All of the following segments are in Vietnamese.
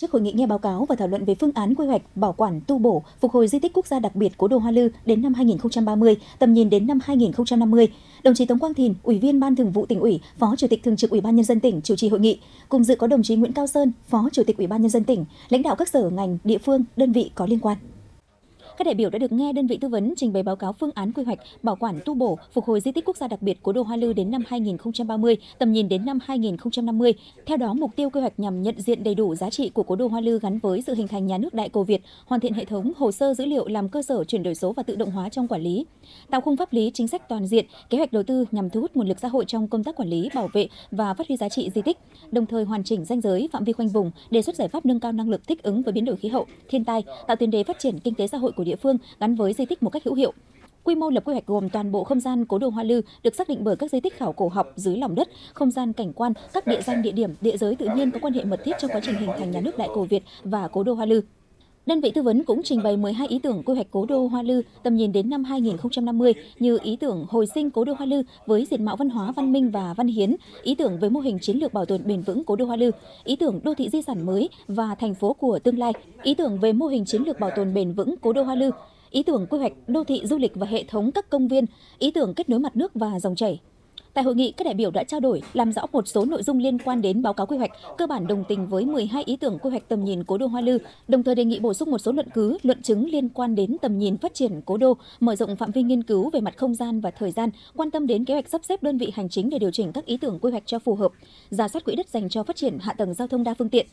Trước hội nghị nghe báo cáo và thảo luận về phương án quy hoạch bảo quản tu bổ phục hồi di tích quốc gia đặc biệt cố đô Hoa Lư đến năm 2030, tầm nhìn đến năm 2050, đồng chí Tống Quang Thìn, Ủy viên Ban Thường vụ tỉnh ủy, Phó Chủ tịch Thường trực Ủy ban nhân dân tỉnh chủ trì hội nghị, cùng dự có đồng chí Nguyễn Cao Sơn, Phó Chủ tịch Ủy ban nhân dân tỉnh, lãnh đạo các sở ngành, địa phương, đơn vị có liên quan. Các đại biểu đã được nghe đơn vị tư vấn trình bày báo cáo phương án quy hoạch, bảo quản tu bổ, phục hồi di tích quốc gia đặc biệt cố đô Hoa Lư đến năm 2030, tầm nhìn đến năm 2050. Theo đó, mục tiêu quy hoạch nhằm nhận diện đầy đủ giá trị của cố đô Hoa Lư gắn với sự hình thành nhà nước Đại cổ Việt, hoàn thiện hệ thống hồ sơ dữ liệu làm cơ sở chuyển đổi số và tự động hóa trong quản lý, tạo khung pháp lý chính sách toàn diện, kế hoạch đầu tư nhằm thu hút nguồn lực xã hội trong công tác quản lý, bảo vệ và phát huy giá trị di tích, đồng thời hoàn chỉnh danh giới phạm vi khoanh vùng, đề xuất giải pháp nâng cao năng lực thích ứng với biến đổi khí hậu, thiên tai, tạo tiền đề phát triển kinh tế xã hội của địa phương gắn với di tích một cách hữu hiệu. Quy mô lập quy hoạch gồm toàn bộ không gian cố đô Hoa Lư được xác định bởi các di tích khảo cổ học dưới lòng đất, không gian cảnh quan, các địa danh địa điểm, địa giới tự nhiên có quan hệ mật thiết trong quá trình hình thành nhà nước Đại cổ Việt và cố đô Hoa Lư. Đơn vị tư vấn cũng trình bày 12 ý tưởng quy hoạch cố đô Hoa Lư tầm nhìn đến năm 2050 như ý tưởng hồi sinh cố đô Hoa Lư với diện mạo văn hóa văn minh và văn hiến, ý tưởng về mô hình chiến lược bảo tồn bền vững cố đô Hoa Lư, ý tưởng đô thị di sản mới và thành phố của tương lai, ý tưởng về mô hình chiến lược bảo tồn bền vững cố đô Hoa Lư, ý tưởng quy hoạch đô thị du lịch và hệ thống các công viên, ý tưởng kết nối mặt nước và dòng chảy. Tại hội nghị, các đại biểu đã trao đổi, làm rõ một số nội dung liên quan đến báo cáo quy hoạch, cơ bản đồng tình với 12 ý tưởng quy hoạch tầm nhìn cố đô Hoa Lư, đồng thời đề nghị bổ sung một số luận cứ, luận chứng liên quan đến tầm nhìn phát triển cố đô, mở rộng phạm vi nghiên cứu về mặt không gian và thời gian, quan tâm đến kế hoạch sắp xếp đơn vị hành chính để điều chỉnh các ý tưởng quy hoạch cho phù hợp, giả soát quỹ đất dành cho phát triển hạ tầng giao thông đa phương tiện,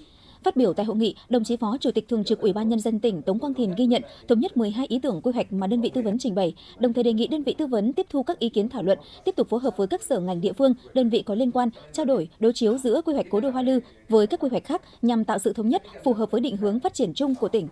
Phát biểu tại hội nghị, đồng chí Phó Chủ tịch Thường trực Ủy ban nhân dân tỉnh Tống Quang Thìn ghi nhận thống nhất 12 ý tưởng quy hoạch mà đơn vị tư vấn trình bày, đồng thời đề nghị đơn vị tư vấn tiếp thu các ý kiến thảo luận, tiếp tục phối hợp với các sở ngành địa phương, đơn vị có liên quan, trao đổi, đối chiếu giữa quy hoạch Cố đô Hoa Lư với các quy hoạch khác nhằm tạo sự thống nhất phù hợp với định hướng phát triển chung của tỉnh.